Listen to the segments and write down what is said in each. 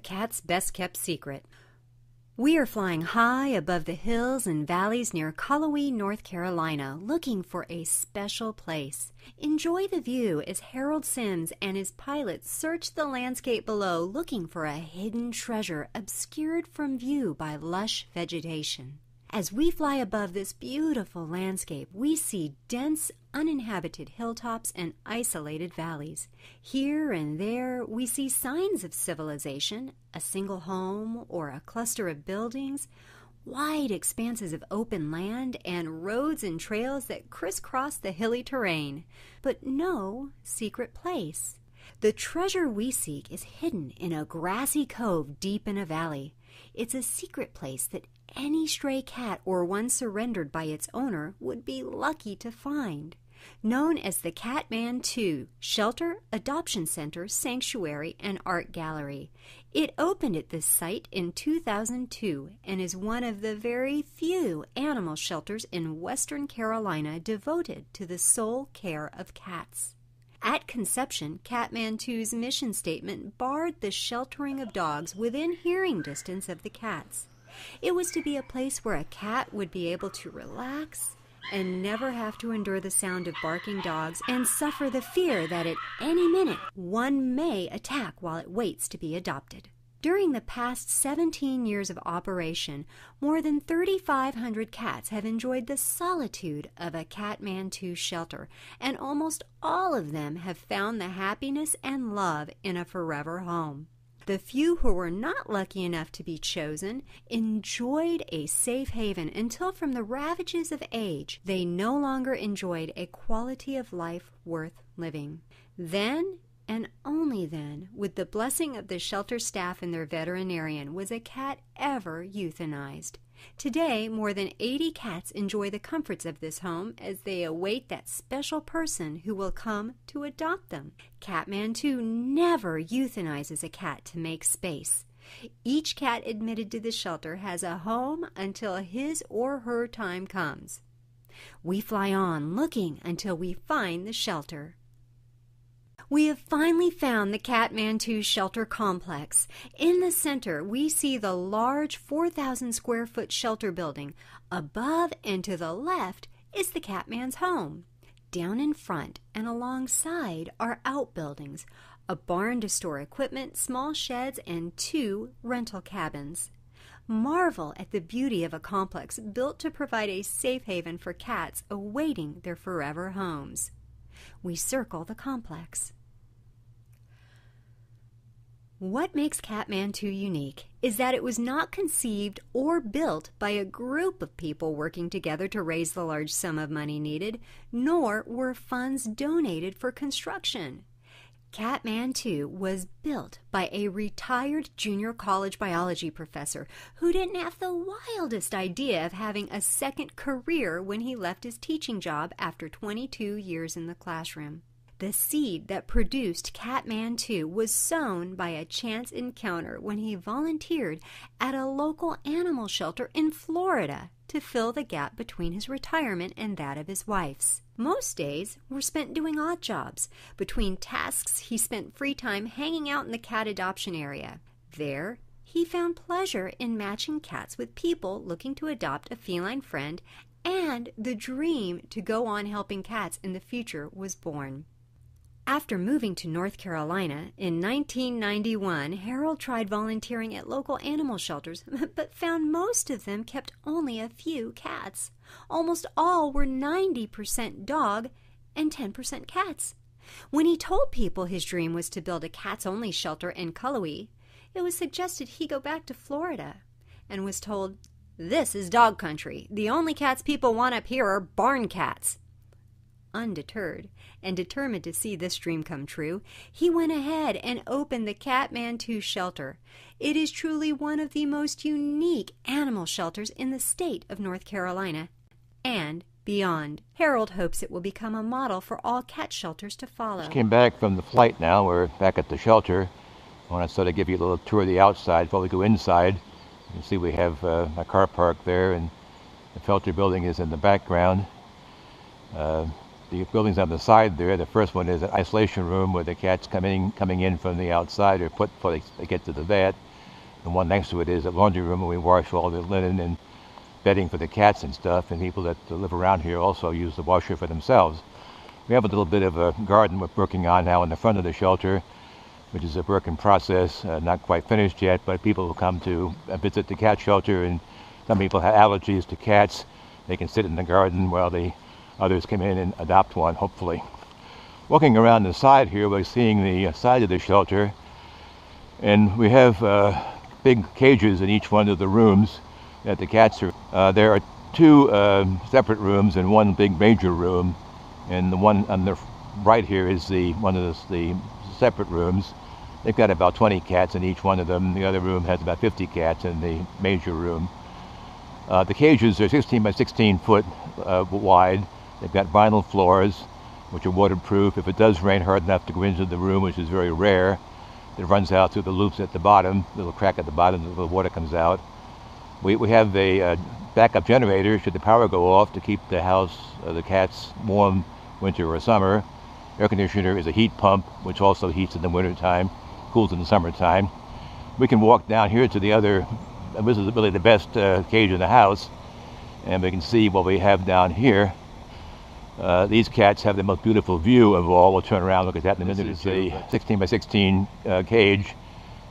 cat's best kept secret. We are flying high above the hills and valleys near Cullowhee, North Carolina, looking for a special place. Enjoy the view as Harold Sims and his pilots search the landscape below looking for a hidden treasure obscured from view by lush vegetation. As we fly above this beautiful landscape, we see dense, uninhabited hilltops and isolated valleys. Here and there, we see signs of civilization, a single home or a cluster of buildings, wide expanses of open land, and roads and trails that crisscross the hilly terrain, but no secret place. The treasure we seek is hidden in a grassy cove deep in a valley. It's a secret place that any stray cat or one surrendered by its owner would be lucky to find. Known as the Catman 2 Shelter, Adoption Center, Sanctuary, and Art Gallery. It opened at this site in 2002 and is one of the very few animal shelters in Western Carolina devoted to the sole care of cats. At conception, Catman 2's mission statement barred the sheltering of dogs within hearing distance of the cats. It was to be a place where a cat would be able to relax and never have to endure the sound of barking dogs and suffer the fear that at any minute one may attack while it waits to be adopted. During the past 17 years of operation, more than 3,500 cats have enjoyed the solitude of a Catman 2 shelter, and almost all of them have found the happiness and love in a forever home. The few who were not lucky enough to be chosen enjoyed a safe haven until, from the ravages of age, they no longer enjoyed a quality of life worth living. Then and only then, with the blessing of the shelter staff and their veterinarian, was a cat ever euthanized. Today, more than 80 cats enjoy the comforts of this home as they await that special person who will come to adopt them. Catman 2 never euthanizes a cat to make space. Each cat admitted to the shelter has a home until his or her time comes. We fly on looking until we find the shelter. We have finally found the Catman 2 shelter complex. In the center, we see the large 4,000 square foot shelter building. Above and to the left is the Catman's home. Down in front and alongside are outbuildings, a barn to store equipment, small sheds, and two rental cabins. Marvel at the beauty of a complex built to provide a safe haven for cats awaiting their forever homes. We circle the complex. What makes Catman 2 unique is that it was not conceived or built by a group of people working together to raise the large sum of money needed, nor were funds donated for construction. Catman 2 was built by a retired junior college biology professor who didn't have the wildest idea of having a second career when he left his teaching job after 22 years in the classroom. The seed that produced Catman 2 was sown by a chance encounter when he volunteered at a local animal shelter in Florida to fill the gap between his retirement and that of his wife's. Most days were spent doing odd jobs. Between tasks, he spent free time hanging out in the cat adoption area. There, he found pleasure in matching cats with people looking to adopt a feline friend, and the dream to go on helping cats in the future was born. After moving to North Carolina in 1991, Harold tried volunteering at local animal shelters, but found most of them kept only a few cats. Almost all were 90% dog and 10% cats. When he told people his dream was to build a cats only shelter in Cullowhee, it was suggested he go back to Florida and was told, This is dog country. The only cats people want up here are barn cats. Undeterred, and determined to see this dream come true, he went ahead and opened the Catman 2 shelter. It is truly one of the most unique animal shelters in the state of North Carolina and beyond. Harold hopes it will become a model for all cat shelters to follow. Just came back from the flight now. We're back at the shelter. I want to sort of give you a little tour of the outside before we go inside. You can see we have uh, a car park there and the shelter building is in the background. Uh, the buildings on the side there. The first one is an isolation room where the cats coming coming in from the outside are put before they, they get to the vet. The one next to it is a laundry room, where we wash all the linen and bedding for the cats and stuff. And people that live around here also use the washer for themselves. We have a little bit of a garden we're working on now in the front of the shelter, which is a work in process, uh, not quite finished yet. But people will come to uh, visit the cat shelter, and some people have allergies to cats. They can sit in the garden while the others come in and adopt one, hopefully. Walking around the side here, we're seeing the uh, side of the shelter, and we have uh, big cages in each one of the rooms that the cats are. Uh, there are two um, separate rooms and one big major room, and the one on the right here is the one of the, the separate rooms. They've got about 20 cats in each one of them. The other room has about 50 cats in the major room. Uh, the cages are 16 by 16 foot uh, wide. They've got vinyl floors, which are waterproof. If it does rain hard enough to go into the room, which is very rare, it runs out through the loops at the bottom, little crack at the bottom, the water comes out. We, we have a uh, backup generator should the power go off to keep the house, uh, the cats warm winter or summer. Air conditioner is a heat pump, which also heats in the wintertime, cools in the summertime. We can walk down here to the other, this is really the best uh, cage in the house, and we can see what we have down here. Uh, these cats have the most beautiful view of all. We'll turn around look at that in a minute. It's a 16 by 16 uh, cage.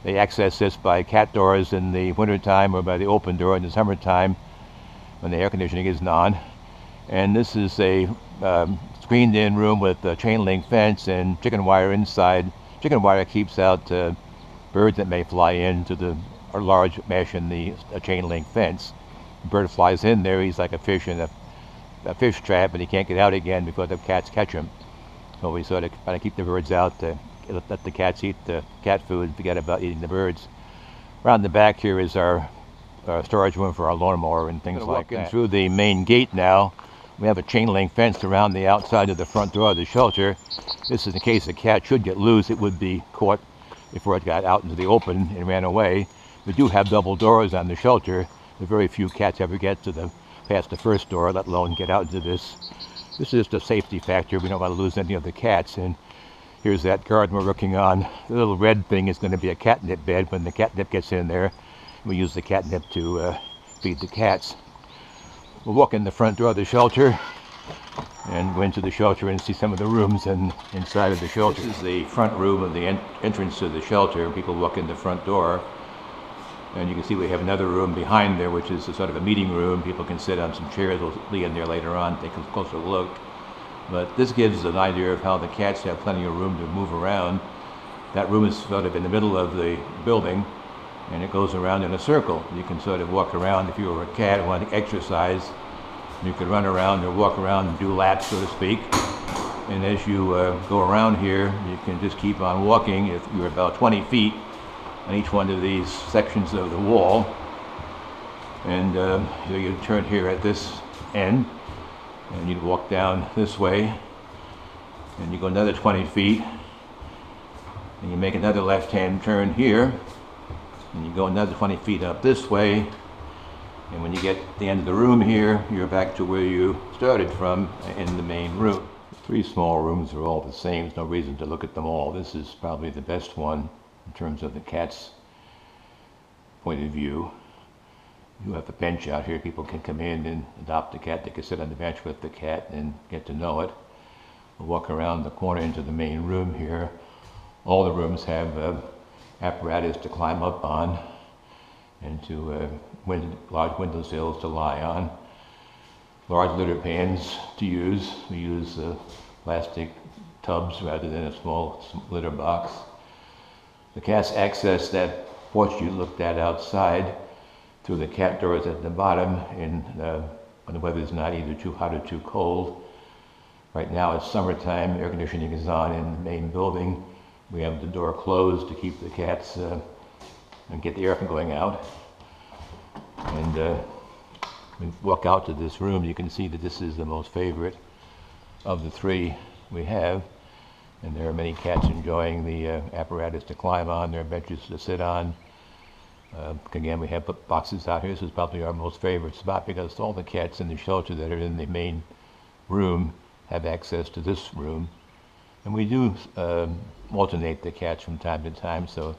They access this by cat doors in the wintertime or by the open door in the summertime when the air conditioning isn't on. And this is a um, screened in room with a chain link fence and chicken wire inside. Chicken wire keeps out uh, birds that may fly into the large mesh in the chain link fence. The bird flies in there, he's like a fish in a, a, fish trap, and he can't get out again before the cats catch him. So we sort of try to keep the birds out to let the cats eat the cat food, forget about eating the birds. Around the back here is our, our storage room for our lawnmower and things like that. Through the main gate now, we have a chain link fence around the outside of the front door of the shelter. This is in case a cat should get loose, it would be caught before it got out into the open and ran away. We do have double doors on the shelter. But very few cats ever get to the past the first door, let alone get out into this. This is just a safety factor. We don't want to lose any of the cats. And Here's that garden we're working on. The little red thing is going to be a catnip bed when the catnip gets in there. We use the catnip to uh, feed the cats. We'll walk in the front door of the shelter and go into the shelter and see some of the rooms and inside of the shelter. This is the front room of the en entrance to the shelter. People walk in the front door and you can see we have another room behind there which is a sort of a meeting room. People can sit on some chairs. We'll be in there later on, take a closer look. But this gives an idea of how the cats have plenty of room to move around. That room is sort of in the middle of the building and it goes around in a circle. You can sort of walk around if you were a cat and want to exercise. You could run around or walk around and do laps, so to speak. And as you uh, go around here, you can just keep on walking. If you're about 20 feet on each one of these sections of the wall, and uh, you turn here at this end, and you walk down this way and you go another 20 feet and you make another left hand turn here and you go another 20 feet up this way and when you get to the end of the room here you're back to where you started from in the main room. Three small rooms are all the same there's no reason to look at them all. This is probably the best one in terms of the cat's point of view you have a bench out here. People can come in and adopt a cat. They can sit on the bench with the cat and get to know it. We'll walk around the corner into the main room here. All the rooms have uh, apparatus to climb up on and to uh, wind, large window sills to lie on. Large litter pans to use. We use uh, plastic tubs rather than a small litter box. The cats access that porch you looked at outside through the cat doors at the bottom in, uh, when the weather is not either too hot or too cold. Right now it's summertime, air conditioning is on in the main building. We have the door closed to keep the cats uh, and get the air from going out. And uh, we walk out to this room, you can see that this is the most favorite of the three we have. And there are many cats enjoying the uh, apparatus to climb on, there are benches to sit on. Uh, again, we have boxes out here. This is probably our most favorite spot because all the cats in the shelter that are in the main room have access to this room. And we do um, alternate the cats from time to time, so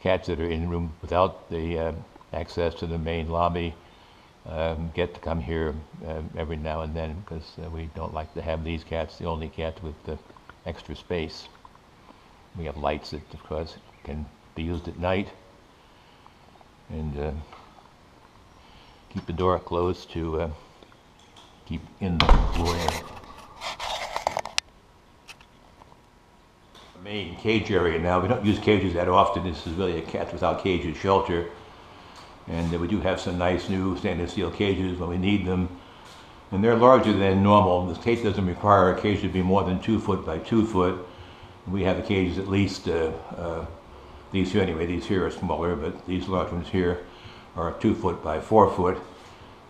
cats that are in room without the uh, access to the main lobby um, get to come here uh, every now and then because uh, we don't like to have these cats the only cats with the extra space. We have lights that, of course, can be used at night and uh, keep the door closed to uh, keep in the. Main cage area now. We don't use cages that often. This is really a cats without cages shelter. And we do have some nice new stainless steel cages when we need them. And they're larger than normal. This cage doesn't require a cage to be more than two foot by two foot. We have the cages at least, uh, uh, these here anyway, these here are smaller, but these large ones here are two foot by four foot.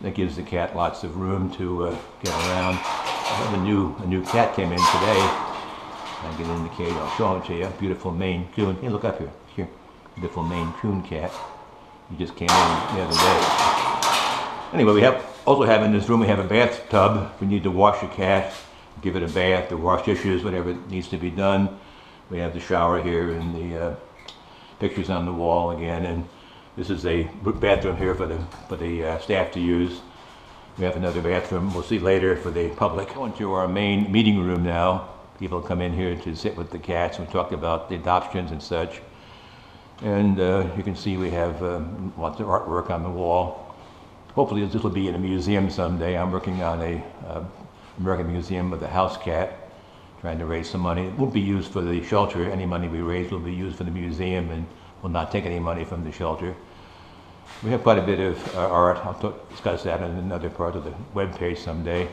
That gives the cat lots of room to uh, get around. I have a new, a new cat came in today. I get in the cage, I'll show it to you. Beautiful Maine Coon. Hey, look up here. Here. Beautiful Maine Coon cat. He just came in the other day. Anyway, we have also have in this room, we have a bathtub. If we need to wash a cat, give it a bath, or wash dishes, whatever needs to be done. We have the shower here and the uh, pictures on the wall again. And this is a bathroom here for the, for the uh, staff to use. We have another bathroom, we'll see later, for the public. Going to our main meeting room now. People come in here to sit with the cats. We talk about the adoptions and such. And uh, you can see we have um, lots of artwork on the wall. Hopefully this will be in a museum someday. I'm working on a uh, American Museum of the House Cat, trying to raise some money. It won't be used for the shelter. Any money we raise will be used for the museum and will not take any money from the shelter. We have quite a bit of uh, art. I'll discuss that in another part of the web page someday.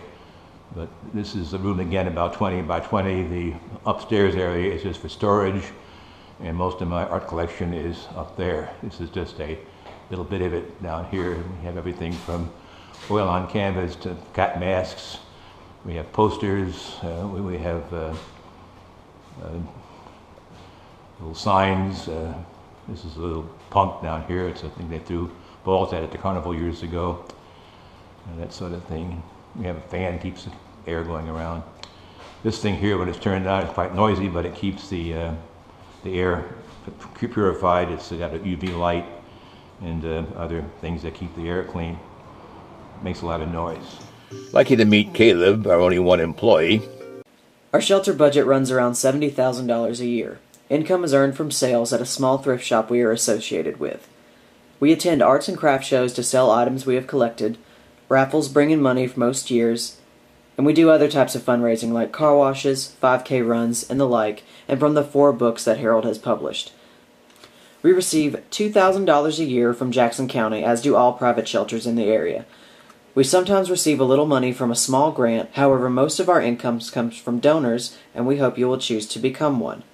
But this is a room again about 20 by 20. The upstairs area is just for storage and most of my art collection is up there. This is just a little bit of it down here. We have everything from oil on canvas to cat masks. We have posters. Uh, we, we, have uh, uh, little signs. Uh, this is a little punk down here. It's a thing they threw balls at at the carnival years ago. That sort of thing. We have a fan keeps the air going around. This thing here, when it's turned on, it's quite noisy, but it keeps the uh, the air purified. It's got a UV light and uh, other things that keep the air clean. Makes a lot of noise. Lucky to meet Caleb, our only one employee. Our shelter budget runs around $70,000 a year. Income is earned from sales at a small thrift shop we are associated with. We attend arts and craft shows to sell items we have collected, raffles bring in money for most years, and we do other types of fundraising like car washes, 5K runs, and the like, and from the four books that Harold has published. We receive $2,000 a year from Jackson County, as do all private shelters in the area. We sometimes receive a little money from a small grant, however, most of our income comes from donors, and we hope you will choose to become one.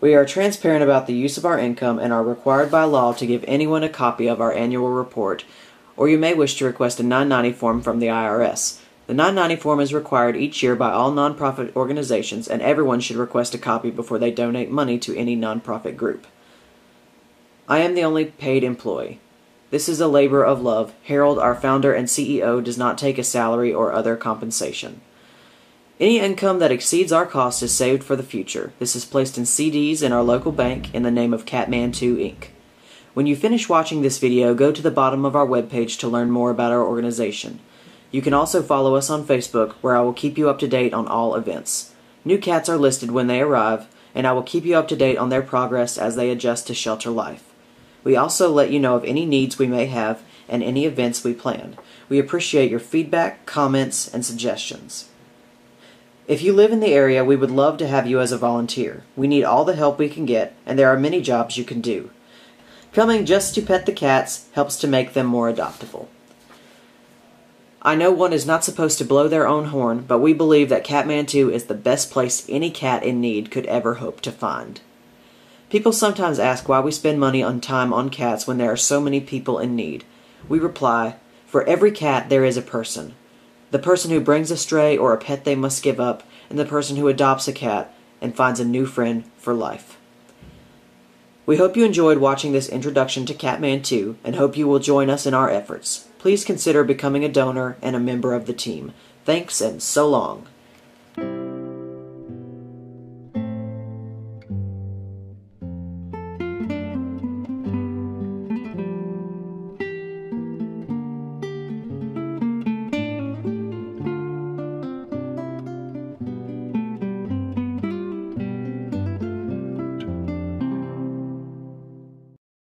We are transparent about the use of our income and are required by law to give anyone a copy of our annual report, or you may wish to request a 990 form from the IRS. The 990 form is required each year by all nonprofit organizations, and everyone should request a copy before they donate money to any nonprofit group. I am the only paid employee. This is a labor of love. Harold, our founder and CEO, does not take a salary or other compensation. Any income that exceeds our cost is saved for the future. This is placed in CDs in our local bank in the name of Catman2 Inc. When you finish watching this video, go to the bottom of our webpage to learn more about our organization. You can also follow us on Facebook, where I will keep you up to date on all events. New cats are listed when they arrive, and I will keep you up to date on their progress as they adjust to shelter life. We also let you know of any needs we may have and any events we plan. We appreciate your feedback, comments, and suggestions. If you live in the area, we would love to have you as a volunteer. We need all the help we can get, and there are many jobs you can do. Coming just to pet the cats helps to make them more adoptable. I know one is not supposed to blow their own horn, but we believe that Catman2 is the best place any cat in need could ever hope to find. People sometimes ask why we spend money on time on cats when there are so many people in need. We reply, for every cat there is a person. The person who brings a stray or a pet they must give up, and the person who adopts a cat and finds a new friend for life. We hope you enjoyed watching this introduction to Catman 2 and hope you will join us in our efforts please consider becoming a donor and a member of the team. Thanks and so long.